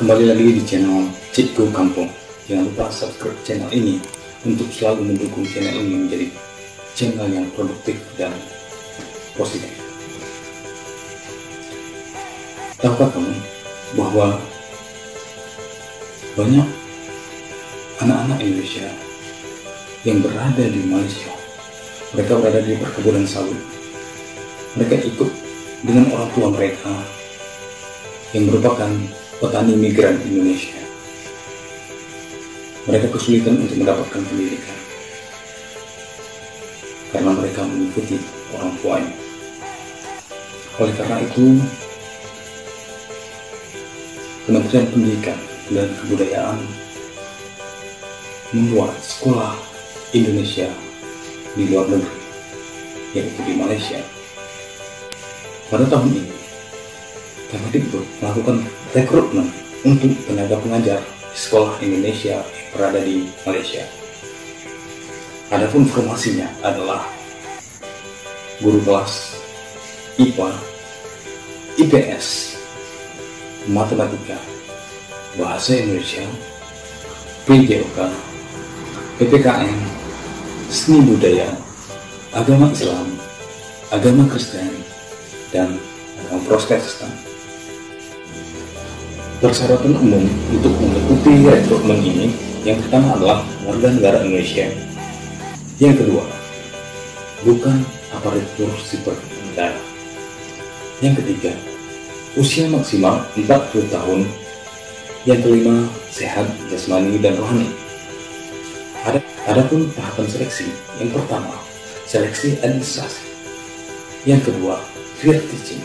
Kembali lagi di channel Cikgu Kampung. Jangan lupa subscribe channel ini untuk selalu mendukung channel ini menjadi channel yang produktif dan positif. Tahukah kamu bahwa banyak anak-anak Indonesia yang berada di Malaysia, mereka berada di perkebunan sawit. Mereka ikut dengan orang tua mereka yang merupakan petani migran Indonesia. Mereka kesulitan untuk mendapatkan pendidikan karena mereka mengikuti orang tuanya. Oleh karena itu, Kementerian Pendidikan dan Kebudayaan membuat sekolah Indonesia di luar negeri, yaitu di Malaysia. Pada tahun ini, Kemendikbud melakukan rekrutmen untuk tenaga pengajar di sekolah Indonesia berada di Malaysia. Adapun formasinya adalah guru kelas IPA, IPS, Matematika, Bahasa Indonesia, PJOK, PPKN, Seni Budaya, Agama Islam, Agama Kristen, dan Agama Protestan. Persyaratan umum untuk mengikuti rekrutmen ini yang pertama adalah warga negara Indonesia. Yang kedua, bukan aparatur sipil negara. Yang ketiga, usia maksimal 40 tahun. Yang kelima, sehat jasmani dan rohani. Ada adapun tahapan seleksi. Yang pertama, seleksi administrasi. Yang kedua, field teaching.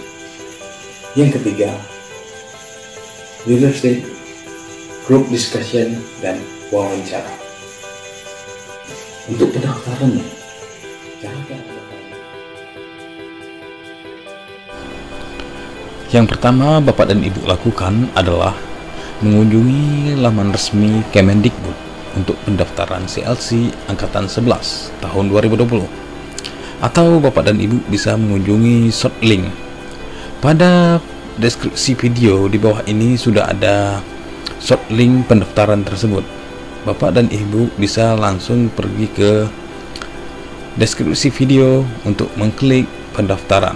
Yang ketiga, leadership, group discussion, dan wawancara. Untuk pendaftarannya, cara pendaftaran. Yang pertama Bapak dan Ibu lakukan adalah mengunjungi laman resmi Kemendikbud untuk pendaftaran CLC Angkatan 11 tahun 2020 atau Bapak dan Ibu bisa mengunjungi short link pada deskripsi video di bawah ini sudah ada short link pendaftaran tersebut Bapak dan Ibu bisa langsung pergi ke deskripsi video untuk mengklik pendaftaran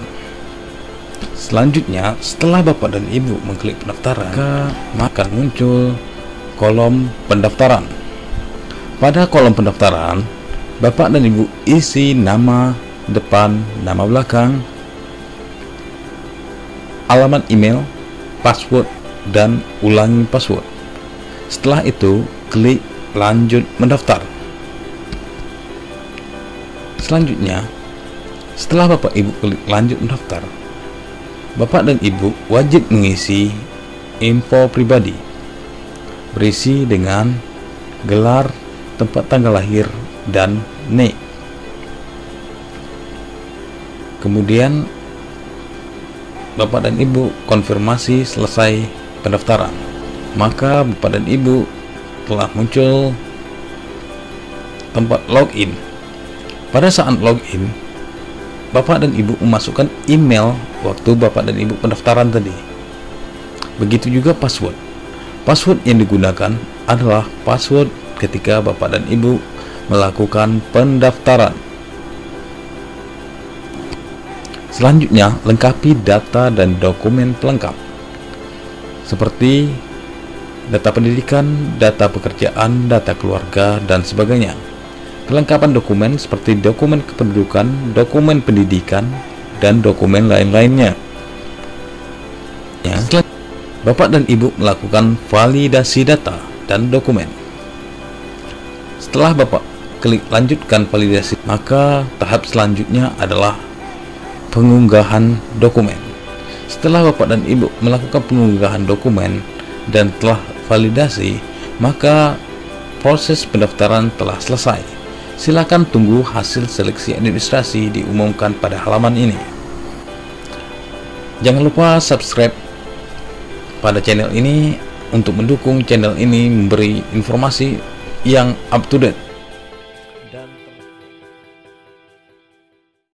Selanjutnya, setelah Bapak dan Ibu mengklik pendaftaran, maka akan muncul kolom pendaftaran. Pada kolom pendaftaran, Bapak dan Ibu isi nama depan, nama belakang, alamat email, password, dan ulangi password. Setelah itu, klik lanjut mendaftar. Selanjutnya, setelah Bapak Ibu klik lanjut mendaftar, Bapak dan Ibu wajib mengisi info pribadi berisi dengan gelar, tempat tanggal lahir, dan NIK. Kemudian Bapak dan Ibu konfirmasi selesai pendaftaran. Maka Bapak dan Ibu telah muncul tempat login. Pada saat login, Bapak dan Ibu memasukkan email waktu Bapak dan Ibu pendaftaran tadi. Begitu juga password. Password yang digunakan adalah password ketika Bapak dan Ibu melakukan pendaftaran. Selanjutnya, lengkapi data dan dokumen pelengkap seperti data pendidikan, data pekerjaan, data keluarga, dan sebagainya. Kelengkapan dokumen seperti dokumen kependudukan, dokumen pendidikan, dan dokumen lain-lainnya. Ya. Bapak dan Ibu melakukan validasi data dan dokumen. Setelah Bapak klik lanjutkan validasi, maka tahap selanjutnya adalah pengunggahan dokumen. Setelah Bapak dan Ibu melakukan pengunggahan dokumen dan telah validasi, maka proses pendaftaran telah selesai. Silakan tunggu hasil seleksi administrasi diumumkan pada halaman ini. Jangan lupa subscribe pada channel ini untuk mendukung channel ini memberi informasi yang up to date